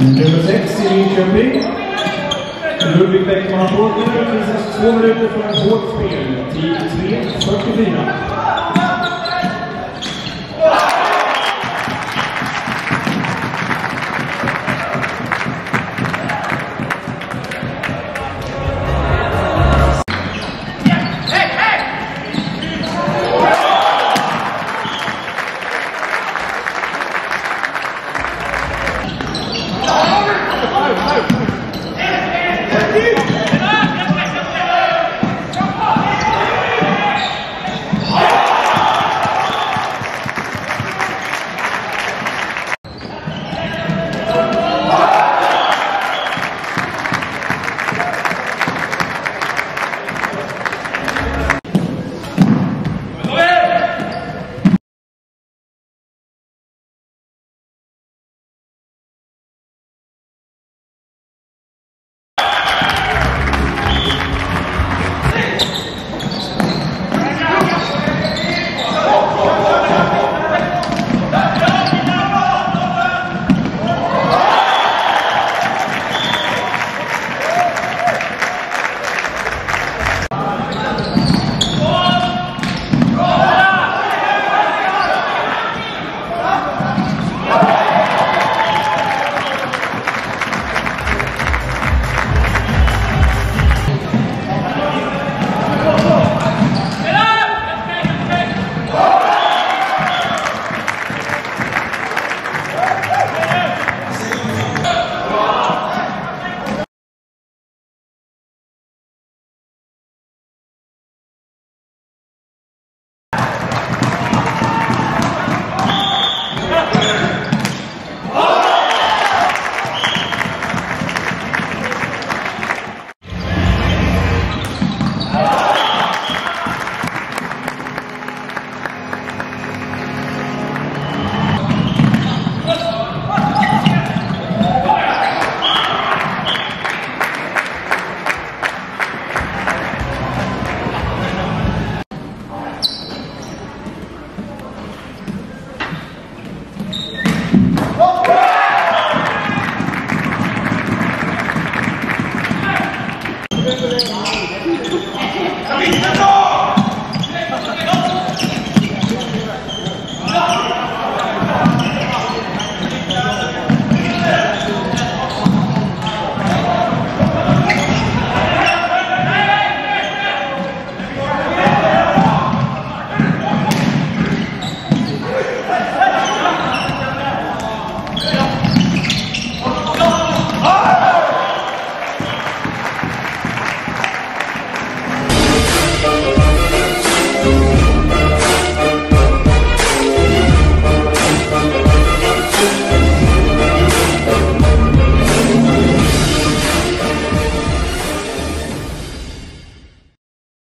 Nummer 6 i Linköping. Ludvig Bäckman Båtner utvisas två minuter för en hårt spel. Tid 3.44. Thank you. 给你们放